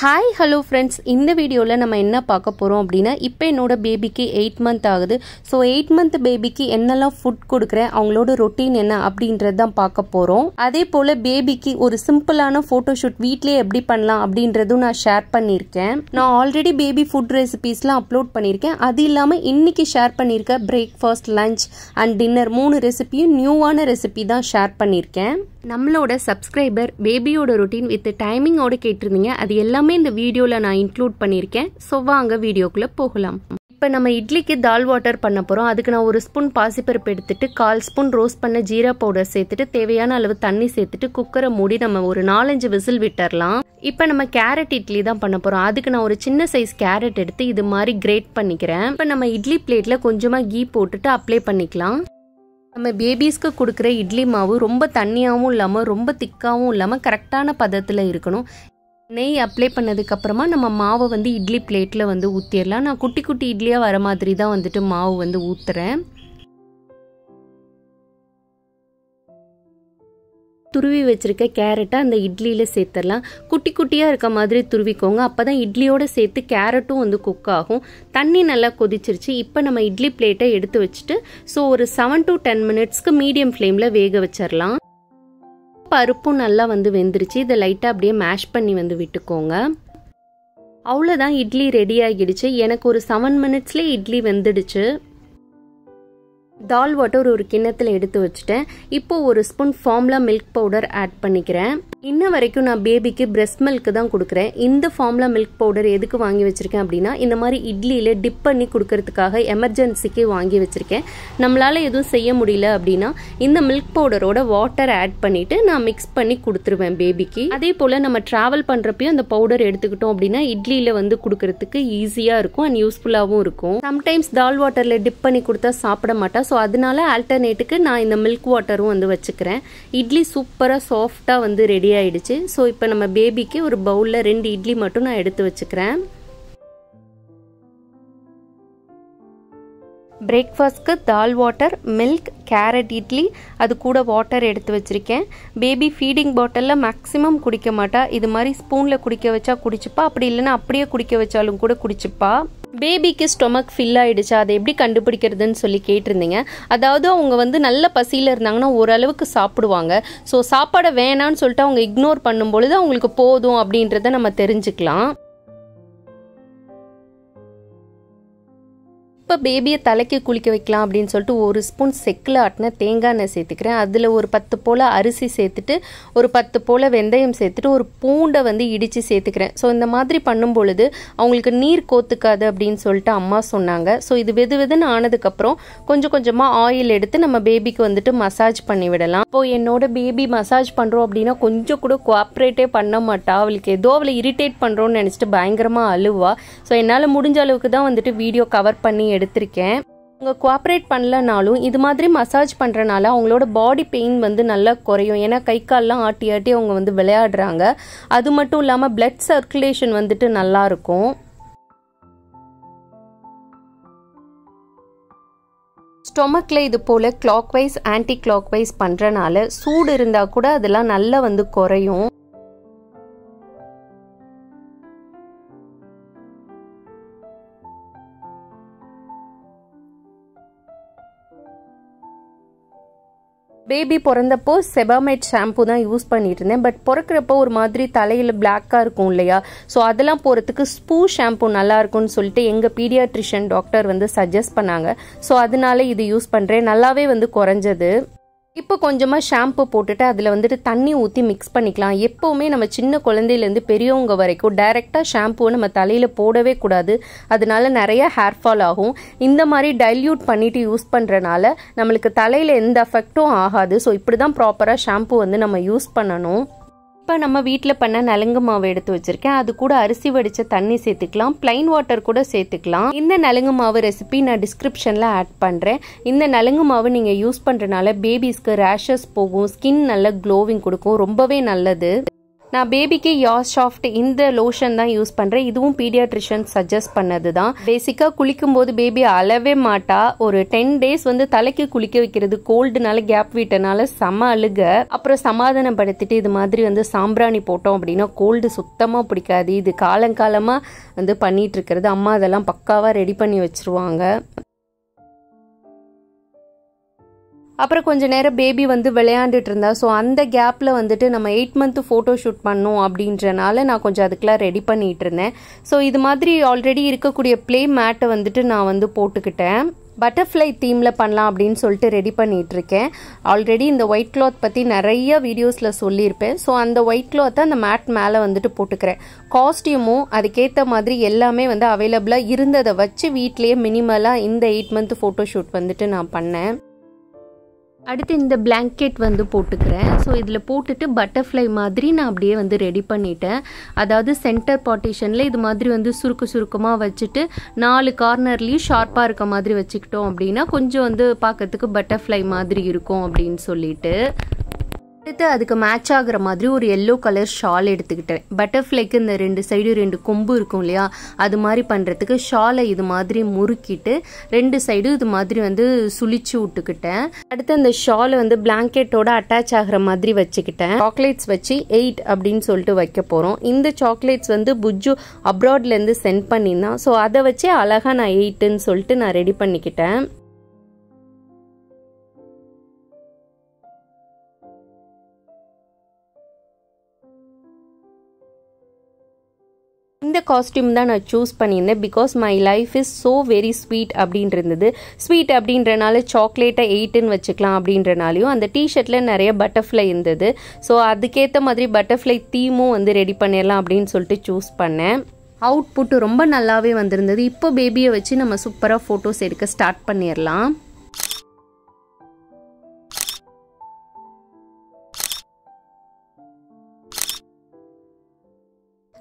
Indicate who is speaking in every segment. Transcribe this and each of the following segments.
Speaker 1: Hi hello friends இந்த வீடியோவில் நம்ம என்ன பார்க்க போகிறோம் அப்படின்னா இப்போ என்னோட பேபிக்கு எயிட் மந்த் ஆகுது. ஸோ எயிட் மந்த் பேபிக்கு என்னெல்லாம் ஃபுட் கொடுக்குறேன் அவங்களோட ரொட்டீன் என்ன அப்படின்றது தான் பார்க்க போகிறோம் அதே போல் பேபிக்கு ஒரு சிம்பிளான ஃபோட்டோஷூட் வீட்லேயே எப்படி பண்ணலாம் அப்படின்றதும் நான் ஷேர் பண்ணியிருக்கேன். நான் ஆல்ரெடி பேபி ஃபுட் ரெசிபீஸ்லாம் அப்லோட் பண்ணியிருக்கேன். அது இல்லாமல் இன்னைக்கு ஷேர் பண்ணியிருக்க பிரேக்ஃபாஸ்ட் லஞ்ச் அண்ட் டின்னர் மூணு ரெசிபியும் நியூவான ரெசிபி தான் ஷேர் பண்ணியிருக்கேன். நம்மளோட சப்ஸ்கிரைபர் பேபியோட ரொட்டீன் வித் டைமிங்கோட கேட்டிருந்தீங்க. அது எல்லாமே இந்த வீடியோவில் நான் இன்க்ளூட் பண்ணியிருக்கேன். ஸோ வாங்க வீடியோக்குள்ளே போகலாம். இப்போ நம்ம இட்லிக்கு தால் வாட்டர் பண்ண போகிறோம் அதுக்கு நான் ஒரு ஸ்பூன் பாசிப்பருப்பு எடுத்துட்டு கால் ஸ்பூன் ரோஸ்ட் பண்ண ஜீரா பவுடர் சேர்த்துட்டு தேவையான அளவு தண்ணி சேர்த்துட்டு குக்கரை மூடி நம்ம ஒரு நாலஞ்சு விசில் விட்டுறலாம். இப்போ நம்ம கேரட் இட்லி தான் பண்ண போகிறோம் அதுக்கு நான் ஒரு சின்ன சைஸ் கேரட் எடுத்து இது மாதிரி கிரேட் பண்ணிக்கிறேன். இப்போ நம்ம இட்லி பிளேட்டில் கொஞ்சமாக கீ போட்டுட்டு அப்ளை பண்ணிக்கலாம். நம்ம பேபிஸ்க்கு கொடுக்குற இட்லி மாவு ரொம்ப தண்ணியாகவும் இல்லாமல் ரொம்ப திக்காகவும் இல்லாமல் கரெக்டான பதத்தில் இருக்கணும். நெய் அப்ளை பண்ணதுக்கப்புறமா நம்ம மாவை வந்து இட்லி பிளேட்டில் வந்து ஊற்றிடலாம் நான் குட்டி குட்டி இட்லியாக வர மாதிரி தான் வந்துட்டு மாவு வந்து ஊற்றுறேன் துருவி வச்சுருக்க கேரட்டை அந்த இட்லியில் சேர்த்துடலாம். குட்டி குட்டியாக இருக்க மாதிரி துருவிக்கோங்க. அப்போ தான் இட்லியோடு சேர்த்து கேரட்டும் வந்து குக் ஆகும். தண்ணி நல்லா கொதிச்சிருச்சு. இப்போ நம்ம இட்லி பிளேட்டை எடுத்து வச்சுட்டு ஸோ ஒரு செவன் டு டென் மினிட்ஸ்க்கு மீடியம் ஃப்ளேமில் வேக வச்சிடலாம். பருப்பும் நல்லா வந்து வெந்துருச்சு. இதை லைட்டாக அப்படியே மேஷ் பண்ணி வந்து விட்டுக்கோங்க. அவ்வளோதான் இட்லி ரெடி ஆகிடுச்சு. எனக்கு ஒரு செவன் மினிட்ஸ்லேயே இட்லி வெந்துடுச்சு. தால் வாட்டர் ஒரு கிண்ணத்தில் எடுத்து வச்சுட்டேன். இப்போ ஒரு spoon formula milk powder add பண்ணிக்கிறேன். இன்ன வரைக்கும் நான் பேபிக்கு பிரஸ்ட் மில்க் தான் கொடுக்குறேன். இந்த ஃபார்ம்லா மில்க் பவுடர் எதுக்கு வாங்கி வச்சிருக்கேன் அப்படின்னா இந்த மாதிரி இட்லியில் டிப் பண்ணி கொடுக்கறதுக்காக எமர்ஜென்சிக்கு வாங்கி வச்சிருக்கேன். நம்மளால எதுவும் செய்ய முடியல அப்படின்னா இந்த மில்க் பவுடரோட வாட்டர் ஆட் பண்ணிட்டு நான் மிக்ஸ் பண்ணி கொடுத்துருவேன் பேபிக்கு அதே போல் நம்ம ட்ராவல் பண்ணுறப்பையும் அந்த பவுடர் எடுத்துக்கிட்டோம் அப்படின்னா இட்லியில் வந்து கொடுக்கறதுக்கு ஈஸியாக இருக்கும் அண்ட் யூஸ்ஃபுல்லாகவும் இருக்கும். சம்டைம்ஸ் தால் வாட்டரில் டிப் பண்ணி கொடுத்தா சாப்பிட மாட்டா. ஸோ அதனால ஆல்டர்னேட்டுக்கு நான் இந்த மில்க் வாட்டரும் வந்து வச்சுக்கிறேன். இட்லி சூப்பராக சாஃப்டாக வந்து ரெடி ஆயிடுச்சு. ஸோ இப்போ நம்ம பேபிக்கு ஒரு பவுலில் ரெண்டு இட்லி மட்டும் நான் எடுத்து வச்சுக்கிறேன். பிரேக்ஃபாஸ்ட்க்கு dal water milk carrot idli அது கூட வாட்டர் எடுத்து வச்சுருக்கேன். பேபி ஃபீடிங் பாட்டிலில் மேக்ஸிமம் குடிக்க மாட்டா. இது மாதிரி ஸ்பூனில் குடிக்க வச்சா குடிச்சுப்பா. அப்படி இல்லைன்னா அப்படியே குடிக்க வச்சாலும் கூட குடிச்சுப்பா. பேபிக்கு ஸ்டொமக் ஃபில் ஆயிடுச்சா. அதை எப்படி கண்டுபிடிக்கிறதுன்னு சொல்லி கேட்டிருந்தீங்க. அதாவது அவங்க வந்து நல்ல பசியில் இருந்தாங்கன்னா ஓரளவுக்கு சாப்பிடுவாங்க. ஸோ சாப்பாடை வேணான்னு சொல்லிட்டு அவங்க இக்னோர் பண்ணும்பொழுது அவங்களுக்கு போதும் அப்படின்றத நம்ம தெரிஞ்சுக்கலாம். இப்போ பேபியை தலைக்கு குளிக்க வைக்கலாம் அப்படின்னு சொல்லிட்டு ஒரு ஸ்பூன் செக்கில் ஆட்டின தேங்காய் எண்ணெய் சேர்த்துக்கிறேன். அதில் ஒரு பத்து போல் அரிசி சேர்த்துட்டு ஒரு பத்து போல் வெந்தயம் சேர்த்துட்டு ஒரு பூண்டை வந்து இடித்து சேர்த்துக்கிறேன். ஸோ இந்த மாதிரி பண்ணும் பொழுது அவங்களுக்கு நீர் கோத்துக்காது அப்படின்னு சொல்லிட்டு அம்மா சொன்னாங்க. ஸோ இது வெது வெதுன்னு ஆனதுக்கப்புறம் கொஞ்சம் கொஞ்சமாக ஆயில் எடுத்து நம்ம பேபிக்கு வந்துட்டு மசாஜ் பண்ணி விடலாம். இப்போ என்னோட பேபி மசாஜ் பண்ணுறோம் அப்படின்னா கொஞ்சம் கூட கோஆப்ரேட்டே பண்ண மாட்டா. அவளுக்கு ஏதோ அவளை இரிட்டேட் பண்ணுறோன்னு நினச்சிட்டு பயங்கரமாக அழுவா. ஸோ என்னால் முடிஞ்ச அளவுக்கு தான் வந்துட்டு வீடியோ கவர் பண்ணி எடுத்திருக்கேன். அவங்க கோஆப்ரேட் பண்ணலனாலும் இது மாதிரி மசாஜ் பண்ணுறனால அவங்களோட பாடி பெயின் வந்து நல்லா குறையும். ஏன்னா கை கால்லாம் ஆட்டி ஆட்டி அவங்க வந்து விளையாடுறாங்க. அது மட்டும் இல்லாமல் பிளட் சர்க்குலேஷன் வந்துட்டு நல்லாயிருக்கும் ஸ்டொமக்கில் இது போல் clockwise anti clock wise பண்ணுறனால சூடு இருந்தால் கூட அதெல்லாம் நல்லா வந்து குறையும். பேபி பிறந்தப்போ செபாமேட் ஷாம்பு தான் யூஸ் பண்ணிட்டு இருந்தேன் பட் பிறக்கிறப்போ ஒரு மாதிரி தலையில் பிளாக்காக இருக்கும் இல்லையா? ஸோ அதெல்லாம் போகிறதுக்கு ஸ்பூ ஷாம்பு நல்லா இருக்கும்னு சொல்லிட்டு எங்கள் பீடியாட்ரிஷியன் டாக்டர் வந்து சஜஸ்ட் பண்ணாங்க. ஸோ அதனால இது யூஸ் பண்ணுறேன் நல்லாவே வந்து குறைஞ்சது. இப்போ கொஞ்சமாக ஷாம்பு போட்டுட்டு அதில் வந்துட்டு தண்ணி ஊற்றி மிக்ஸ் பண்ணிக்கலாம். எப்போவுமே நம்ம சின்ன குழந்தையிலேருந்து பெரியவங்க வரைக்கும் டைரெக்டாக ஷாம்புவை நம்ம தலையில் போடவே கூடாது. அதனால நிறைய ஹேர் ஃபால் ஆகும். இந்த மாதிரி டைல்யூட் பண்ணிட்டு யூஸ் பண்ணுறனால நம்மளுக்கு தலையில் எந்த அஃபெக்டும் ஆகாது. ஸோ இப்படி தான் ப்ராப்பராக ஷாம்பு வந்து நம்ம யூஸ் பண்ணணும். இப்போ நம்ம வீட்டில் பண்ண நலுங்கு மாவு எடுத்து வச்சிருக்கேன். அது கூட அரிசி வடித்த தண்ணி சேர்த்துக்கலாம். பிளைன் வாட்டர் கூட சேர்த்துக்கலாம். இந்த நலுங்கு மாவு ரெசிபி நான் டிஸ்கிரிப்ஷனில் ஆட் பண்ணுறேன் இந்த நலுங்கு மாவு நீங்கள் யூஸ் பண்ணுறனால பேபிஸ்க்கு ரேஷஸ் போகும். ஸ்கின் நல்ல க்ளோவிங் கொடுக்கும். ரொம்பவே நல்லது. நான் பேபிக்கு யாஸ் சாஃப்ட் இந்த லோஷன் தான் யூஸ் பண்ணுறேன் இதுவும் பீடியாட்ரிஷியன் சஜஸ்ட் பண்ணது தான் பேசிக்காக குளிக்கும் போது பேபி அளவே மாட்டா. ஒரு டென் டேஸ் வந்து தலைக்கு குளிக்க வைக்கிறது கோல்டுனால கேப் விட்டனால செம அழுக. அப்புறம் சமாதானப்படுத்திட்டு இது மாதிரி வந்து சாம்பிராணி போட்டோம் அப்படின்னா கோல்டு சுத்தமாக பிடிக்காது. இது காலங்காலமாக வந்து பண்ணிட்டு இருக்கிறது. அம்மா அதெல்லாம் பக்காவாக ரெடி பண்ணி வச்சிருவாங்க. அப்புறம் கொஞ்ச நேரம் பேபி வந்து விளையாண்டுட்டு இருந்தா ஸோ அந்த கேப்பில் வந்துட்டு நம்ம எயிட் மந்த்து ஃபோட்டோ ஷூட் பண்ணோம் அப்படின்றனால நான் கொஞ்சம் அதுக்கெலாம் ரெடி பண்ணிட்டு இருந்தேன். ஸோ இது மாதிரி ஆல்ரெடி இருக்கக்கூடிய ப்ளே மேட்டை வந்துட்டு நான் வந்து போட்டுக்கிட்டேன். பட்டர்ஃப்ளை தீமில் பண்ணலாம் அப்படின்னு சொல்லிட்டு ரெடி பண்ணிகிட்ருக்கேன் இருக்கேன். ஆல்ரெடி இந்த ஒயிட் கிளாத் பற்றி நிறைய வீடியோஸில் சொல்லியிருப்பேன். ஸோ அந்த ஒயிட் கிளாத்தை அந்த மேட் மேலே வந்துட்டு போட்டுக்கிறேன். காஸ்டியூமும் அதுக்கேற்ற மாதிரி எல்லாமே வந்து அவைலபிளாக இருந்ததை வச்சு வீட்லேயே மினிமலாக இந்த எயிட் மந்த் ஃபோட்டோ ஷூட் வந்துட்டு நான் பண்ணேன். அடுத்து இந்த பிளாங்கெட் வந்து போட்டுக்கிறேன். ஸோ இதில் போட்டுட்டு பட்டர்ஃப்ளை மாதிரி நான் அப்படியே வந்து ரெடி பண்ணிட்டேன். அதாவது சென்டர் பார்ட்டிஷனில் இது மாதிரி வந்து சுருக்கு சுருக்கமாக வச்சுட்டு நாலு கார்னர்லேயும் ஷார்ப்பாக இருக்க மாதிரி வச்சுக்கிட்டோம் அப்படின்னா கொஞ்சம் வந்து பார்க்கறதுக்கு பட்டர்ஃப்ளை மாதிரி இருக்கும் அப்படின்னு சொல்லிட்டு. அடுத்து அதுக்கு மேட்ச் ஆகுற மாதிரி ஒரு எல்லோ கலர் ஷால் எடுத்துக்கிட்டேன். பட்டர்ஃப்ளைக்கு இந்த ரெண்டு சைடு ரெண்டு கொம்பு இருக்கும் இல்லையா? அது மாதிரி பண்ணுறதுக்கு ஷாலை இது மாதிரி முறுக்கிட்டு ரெண்டு சைடும் இது மாதிரி வந்து சுழிச்சு விட்டுக்கிட்டேன். அடுத்து அந்த ஷாலை வந்து பிளாங்கெட்டோட அட்டாச் ஆகிற மாதிரி வச்சுக்கிட்டேன். சாக்லேட்ஸ் வச்சு எயிட் அப்படின்னு சொல்லிட்டு வைக்க போகிறோம் இந்த சாக்லேட்ஸ் வந்து புஜ்ஜு அப்ராட்லேருந்து சென்ட் பண்ணியிருந்தான். ஸோ அதை வச்சே அழகாக நான் எயிட்டுன்னு சொல்லிட்டு நான் ரெடி பண்ணிக்கிட்டேன். இந்த காஸ்டியூம் தான் நான் சூஸ் பண்ணியிருந்தேன் because my life is so very sweet அப்படின்ட்டு இருந்தது ஸ்வீட் அப்படின்றனால சாக்லேட்டை எயிட்டுன்னு வச்சுக்கலாம் அப்படின்றனாலையும் அந்த டிஷர்ட்டில் நிறைய பட்டர்ஃப்ளை இருந்தது. ஸோ அதுக்கேற்ற மாதிரி பட்டர்ஃப்ளை தீமும் வந்து ரெடி பண்ணிடலாம் அப்படின்னு சொல்லிட்டு சூஸ் பண்ணேன். அவுட்புட்டு ரொம்ப நல்லாவே வந்திருந்தது. இப்போ பேபியை வச்சு நம்ம சூப்பராக ஃபோட்டோஸ் எடுக்க ஸ்டார்ட் பண்ணிடலாம்.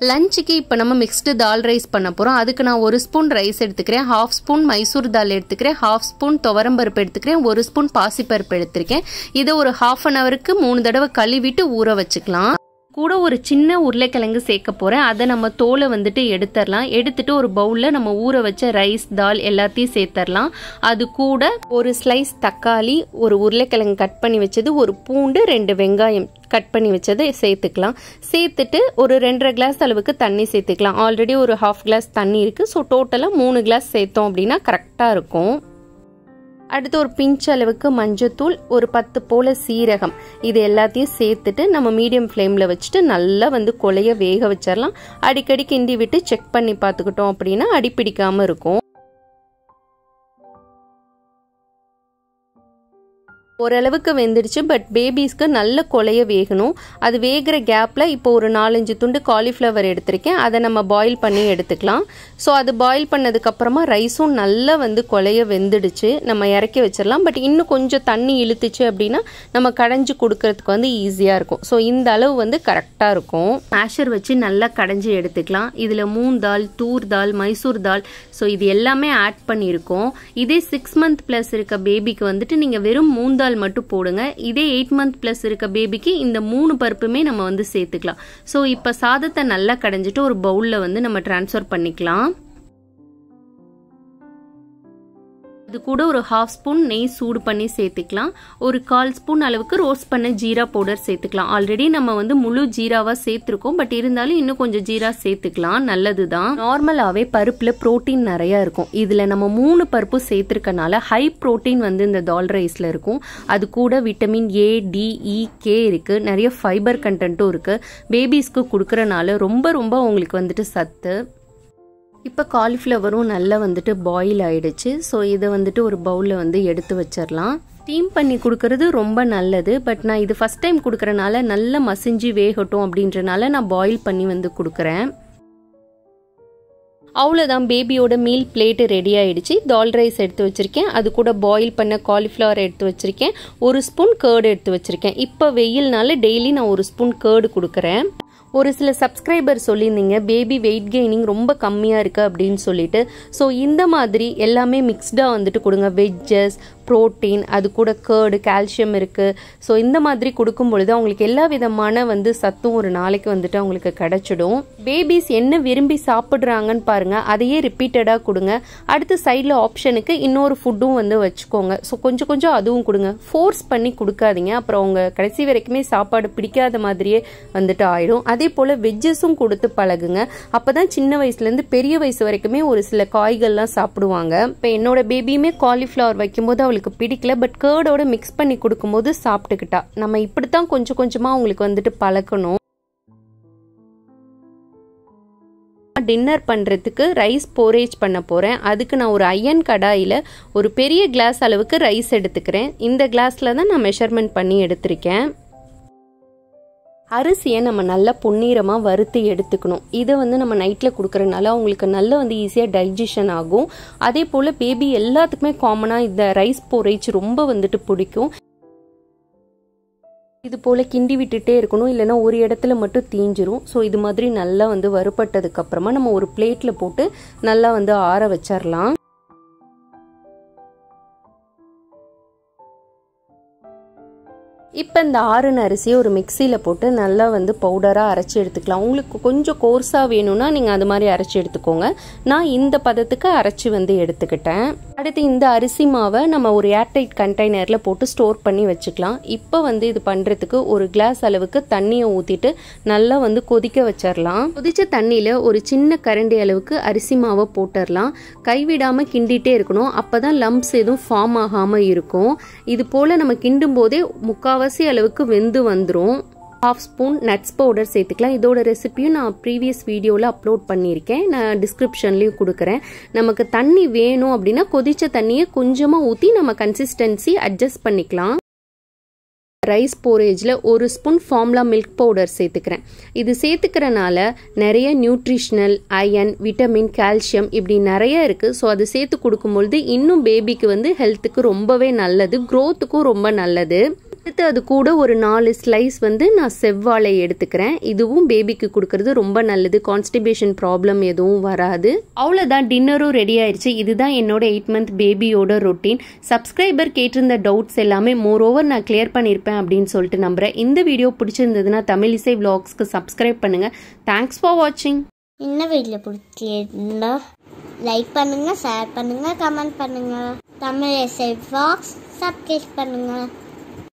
Speaker 1: லஞ்சுக்கு இப்போ நம்ம மிக்ஸ்டு தால் ரைஸ் பண்ண போகிறோம் அதுக்கு நான் ஒரு ஸ்பூன் ரைஸ் எடுத்துக்கிறேன். ஹாஃப் ஸ்பூன் மைசூர் தால் எடுத்துக்கிறேன். ஹாஃப் ஸ்பூன் துவரம்பருப்பு எடுத்துக்கிறேன். ஒரு ஸ்பூன் பாசிப்பருப்பு எடுத்திருக்கேன். இதை ஒரு ஹாஃப் அன் ஹவருக்கு மூணு தடவை கழுவிட்டு ஊற வச்சுக்கலாம். கூட ஒரு சின்ன உருளைக்கிழங்கு சேர்க்க போகிறேன் அதை நம்ம தோலை வந்துட்டு எடுத்துடலாம். எடுத்துட்டு ஒரு பவுலில் நம்ம ஊற வச்ச ரைஸ் தால் எல்லாத்தையும் சேர்த்துடலாம். அது கூட ஒரு ஸ்லைஸ் தக்காளி ஒரு உருளைக்கிழங்கு கட் பண்ணி வச்சது ஒரு பூண்டு ரெண்டு வெங்காயம் கட் பண்ணி வச்சதை சேர்த்துக்கலாம். சேர்த்துட்டு ஒரு ரெண்டரை கிளாஸ் அளவுக்கு தண்ணி சேர்த்துக்கலாம். ஆல்ரெடி ஒரு ஹாஃப் கிளாஸ் தண்ணி இருக்குது ஸோ டோட்டலாக மூணு கிளாஸ் சேர்த்தோம் அப்படின்னா கரெக்டாக இருக்கும். அடுத்து ஒரு பிஞ்ச் அளவுக்கு மஞ்சத்தூள் ஒரு பத்து போல சீரகம். இது எல்லாத்தையும் சேர்த்துட்டு நம்ம மீடியம் ஃப்ளேமில் வச்சுட்டு நல்லா வந்து கொலைய வேக வச்சிடலாம் அடிக்கடி கிண்டி விட்டு செக் பண்ணி பார்த்துக்கிட்டோம் அப்படின்னா அடிப்பிடிக்காமல் இருக்கும். ஓரளவுக்கு வெந்துடுச்சு பட் பேபிஸ்க்கு நல்ல கொலைய வேகணும். அது வேகிற கேப்பில் இப்போ ஒரு நாலஞ்சு துண்டு காலிஃப்ளவர் எடுத்திருக்கேன். அதை நம்ம பாயில் பண்ணி எடுத்துக்கலாம். ஸோ அது பாயில் பண்ணதுக்கப்புறமா ரைஸும் நல்லா வந்து கொலைய வெந்துடுச்சு. நம்ம இறக்கி வச்சிடலாம். பட் இன்னும் கொஞ்சம் தண்ணி இழுத்துச்சு அப்படின்னா நம்ம கடைஞ்சி கொடுக்கறதுக்கு வந்து ஈஸியாக இருக்கும். ஸோ இந்த அளவு வந்து கரெக்டாக இருக்கும். மேஷர் வச்சு நல்லா கடைஞ்சி எடுத்துக்கலாம். இதில் மூங் தால் தூர் தால் மைசூர் தால் ஸோ இது எல்லாமே ஆட் பண்ணியிருக்கோம். இதே சிக்ஸ் மந்த் ப்ளஸ் இருக்க பேபிக்கு வந்துட்டு நீங்கள் வெறும் மூந்தால் தால் மட்டும் போடுங்க. இதே எயிட் மந்த் ப்ளஸ் இருக்க பேபிக்கு இந்த மூணு பருப்புமே நம்ம வந்து சேர்த்துக்கலாம். ஸோ இப்போ சாதத்தை நல்லா கடைஞ்சிட்டு ஒரு பவுலில் வந்து நம்ம டிரான்ஸ்ஃபர் பண்ணிக்கலாம். இது கூட ஒரு ஹாஃப் ஸ்பூன் நெய் சூடு பண்ணி சேர்த்துக்கலாம். ஒரு கால் ஸ்பூன் அளவுக்கு ரோஸ்ட் பண்ண ஜீரா பவுடர் சேர்த்துக்கலாம். ஆல்ரெடி நம்ம வந்து முழு ஜீராவாக சேர்த்துருக்கோம். பட் இருந்தாலும் இன்னும் கொஞ்சம் ஜீரா சேர்த்துக்கலாம். நல்லது தான் நார்மலாகவே பருப்பில் ப்ரோட்டீன் நிறையா இருக்கும். இதில் நம்ம மூணு பருப்பு சேர்த்துருக்கனால ஹை ப்ரோட்டீன் வந்து இந்த தால் ரைஸில் இருக்கும். அது கூட vitamin A D E K இருக்குது நிறைய ஃபைபர் கண்டென்ட்டும் இருக்குது பேபிஸ்க்கு கொடுக்குறனால ரொம்ப ரொம்ப உங்களுக்கு வந்துட்டு சத்து. இப்போ காலிஃப்ளவரும் நல்லா வந்துட்டு பாயில் ஆயிடுச்சு. ஸோ இதை வந்துட்டு ஒரு பவுலில் வந்து எடுத்து வச்சிடலாம். ஸ்டீம் பண்ணி கொடுக்கறது ரொம்ப நல்லது. பட் நான் இது ஃபஸ்ட் டைம் கொடுக்குறனால நல்லா மசிஞ்சு வேகட்டும் அப்படின்றனால நான் பாயில் பண்ணி வந்து கொடுக்குறேன். அவ்வளோதான் பேபியோட மீல் பிளேட்டு ரெடி ஆயிடுச்சு. தால் ரைஸ் எடுத்து வச்சுருக்கேன். அது கூட பாயில் பண்ண காலிஃப்ளவர் எடுத்து வச்சுருக்கேன். ஒரு ஸ்பூன் கேர்டு எடுத்து வச்சுருக்கேன். இப்போ வெயில்னால டெய்லி நான் ஒரு ஸ்பூன் கேர்டு கொடுக்குறேன். ஒரு சில சப்ஸ்கிரைபர் சொல்லியிருந்தீங்க பேபி வெயிட் கெய்னிங் ரொம்ப கம்மியாக இருக்குது அப்படின்னு சொல்லிட்டு. ஸோ இந்த மாதிரி எல்லாமே மிக்ஸ்டாக வந்துட்டு கொடுங்க வெஜ்ஜஸ் ப்ரோட்டீன் அது கூட கேர்டு கால்சியம் இருக்குது ஸோ இந்த மாதிரி கொடுக்கும் பொழுது அவங்களுக்கு எல்லா விதமான வந்து சத்தும் ஒரு நாளைக்கு வந்துட்டு அவங்களுக்கு கிடைச்சிடும். பேபிஸ் என்ன விரும்பி சாப்பிட்றாங்கன்னு பாருங்கள் அதையே ரிப்பீட்டடாக கொடுங்க. அடுத்து சைடில் ஆப்ஷனுக்கு இன்னொரு ஃபுட்டும் வந்து வச்சுக்கோங்க. ஸோ கொஞ்சம் கொஞ்சம் அதுவும் கொடுங்க. ஃபோர்ஸ் பண்ணி கொடுக்காதீங்க. அப்புறம் அவங்க கடைசி வரைக்குமே சாப்பாடு பிடிக்காத மாதிரியே வந்துட்டு ஆயிடும். அதே போல் வெஜ்ஜஸும் கொடுத்து பழகுங்க. அப்போ தான் சின்ன வயசுலேருந்து பெரிய வயசு வரைக்குமே ஒரு சில காய்கள்லாம் சாப்பிடுவாங்க. இப்போ என்னோட பேபியுமே காலிஃப்ளவர் வைக்கும்போது அவளுக்கு பிடிக்கல பட் கேர்டோட மிக்ஸ் பண்ணி கொடுக்கும்போது சாப்பிட்டுக்கிட்டா. நம்ம இப்படித்தான் கொஞ்சம் கொஞ்சமாக அவங்களுக்கு வந்துட்டு பழக்கணும் டின்னர் பண்ணுறதுக்கு ரைஸ் போரேஜ் பண்ண போகிறேன் அதுக்கு நான் ஒரு அயன் கடாயில் ஒரு பெரிய கிளாஸ் அளவுக்கு ரைஸ் எடுத்துக்கிறேன். இந்த கிளாஸில் தான் நான் மெஷர்மெண்ட் பண்ணி எடுத்திருக்கேன். அரிசியை நம்ம நல்லா பொன்னீரமாக வறுத்து எடுத்துக்கணும். இதை வந்து நம்ம நைட்டில் கொடுக்குறனால அவங்களுக்கு நல்லா வந்து ஈஸியாக டைஜஷன் ஆகும். அதே போல் பேபி எல்லாத்துக்குமே காமனாக இந்த ரைஸ் போரேஜ் ரொம்ப வந்துட்டு பிடிக்கும். இது போல் கிண்டி விட்டுட்டே இருக்கணும். இல்லைன்னா ஒரு இடத்துல மட்டும் தீஞ்சிரும். ஸோ இது மாதிரி நல்லா வந்து வறுபட்டதுக்கு அப்புறமா நம்ம ஒரு பிளேட்டில் போட்டு நல்லா வந்து ஆற வச்சிடலாம் இப்போ இந்த ஆறுன அரிசியை ஒரு மிக்சியில் போட்டு நல்லா வந்து பவுடராக அரைச்சி எடுத்துக்கலாம். உங்களுக்கு கொஞ்சம் கோர்ஸாக வேணும்னா நீங்கள் அது மாதிரி அரைச்சி எடுத்துக்கோங்க. நான் இந்த பதத்துக்கு அரைச்சி வந்து எடுத்துக்கிட்டேன். அடுத்து இந்த அரிசி மாவை நம்ம ஒரு ஏர்டைட் கண்டெய்னரில் போட்டு ஸ்டோர் பண்ணி வச்சுக்கலாம். இப்போ வந்து இது பண்ணுறதுக்கு ஒரு கிளாஸ் அளவுக்கு தண்ணியை ஊற்றிட்டு நல்லா வந்து கொதிக்க வச்சிடலாம் கொதிச்ச தண்ணியில் ஒரு சின்ன கரண்டி அளவுக்கு அரிசி மாவை போட்டுடலாம் கைவிடாமல் கிண்டிகிட்டே இருக்கணும். அப்போ தான் லம்ப்ஸ் எதுவும் ஃபார்ம் ஆகாமல் இருக்கும். இது போல் நம்ம கிண்டும் போதே முக்கால்வாசி அளவுக்கு வெந்து வந்துடும் ஹாஃப் ஸ்பூன் நட்ஸ் பவுடர் சேர்த்துக்கலாம். இதோட ரெசிபியும் நான் ப்ரீவியஸ் வீடியோவில் அப்லோட் பண்ணியிருக்கேன். நான் டிஸ்கிரிப்ஷன்லேயும் கொடுக்குறேன். நமக்கு தண்ணி வேணும் அப்படின்னா கொதிச்ச தண்ணியை கொஞ்சமாக ஊற்றி நம்ம கன்சிஸ்டன்சி அட்ஜஸ்ட் பண்ணிக்கலாம். ரைஸ் போரேஜில் ஒரு ஸ்பூன் ஃபார்ம்லா மில்க் பவுடர் சேர்த்துக்கிறேன். இது சேர்த்துக்கிறனால நிறைய நியூட்ரிஷ்னல் அயன் விட்டமின் கால்சியம் இப்படி நிறைய இருக்குது ஸோ அது சேர்த்து கொடுக்கும்பொழுது இன்னும் பேபிக்கு வந்து ஹெல்த்துக்கு ரொம்பவே நல்லது க்ரோத்துக்கும் ரொம்ப நல்லது. அடுத்து அது கூட ஒரு நாலு ஸ்லைஸ் வந்து நான் செவ்வாழை எடுத்துக்கிறேன். இதுவும் பேபிக்கு கொடுக்கறது ரொம்ப நல்லது. கான்ஸ்டிபேஷன் ப்ராப்ளம் எதுவும் வராது. அவ்வளோதான் டின்னரும் ரெடி ஆயிடுச்சு இதுதான் என்னோட எயிட் மந்த் பேபியோட ரொட்டீன் சப்ஸ்கிரைபர் கேட்டிருந்த டவுட்ஸ் எல்லாமே மோர் ஓவர் நான் கிளியர் பண்ணியிருப்பேன் அப்படின்னு சொல்லிட்டு நம்புறேன். இந்த வீடியோ பிடிச்சிருந்ததுன்னா தமிழ் இசை விளாக்ஸ்க்கு சப்ஸ்கிரைப் பண்ணுங்க. தேங்க்ஸ் ஃபார் வாட்சிங்
Speaker 2: என்ன வீட்டில் பிடிச்சிருந்தா லைக் பண்ணுங்க ஷேர் பண்ணுங்க கமெண்ட் பண்ணுங்க. தமிழ் எஸ்ஐ ஃபாக்ஸ் சப்ஸ்கிரைப் பண்ணுங்க.